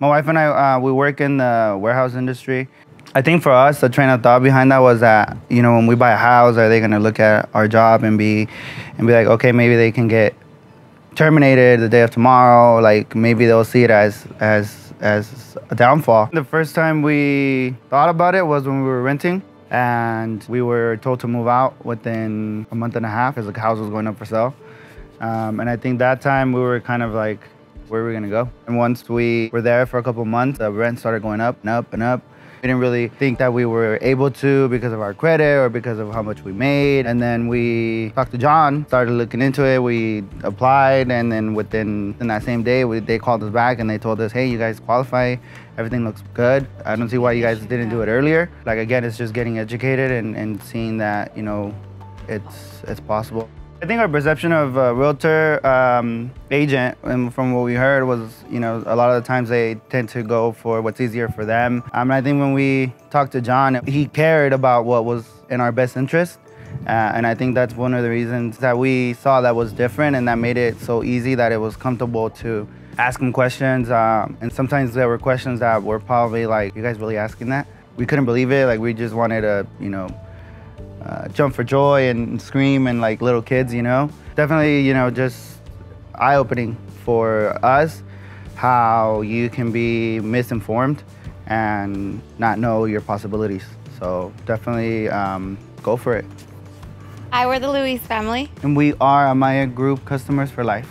My wife and I, uh, we work in the warehouse industry. I think for us, the train of thought behind that was that you know when we buy a house, are they going to look at our job and be and be like, okay, maybe they can get terminated the day of tomorrow. Like maybe they'll see it as as as a downfall. The first time we thought about it was when we were renting and we were told to move out within a month and a half because the house was going up for sale. Um, and I think that time we were kind of like, where we gonna go? And once we were there for a couple months, the rent started going up and up and up. We didn't really think that we were able to because of our credit or because of how much we made. And then we talked to John, started looking into it. We applied, and then within in that same day, we, they called us back and they told us, "Hey, you guys qualify. Everything looks good. I don't see why you guys didn't do it earlier." Like again, it's just getting educated and, and seeing that you know, it's it's possible. I think our perception of a realtor um, agent, and from what we heard, was you know a lot of the times they tend to go for what's easier for them. Um, I think when we talked to John, he cared about what was in our best interest, uh, and I think that's one of the reasons that we saw that was different and that made it so easy that it was comfortable to ask him questions. Um, and sometimes there were questions that were probably like, "You guys really asking that?" We couldn't believe it. Like we just wanted to, you know uh, jump for joy and scream and like little kids, you know. Definitely, you know, just eye opening for us how you can be misinformed and not know your possibilities. So definitely um, go for it. Hi, we're the Luis family. And we are Amaya Group customers for life.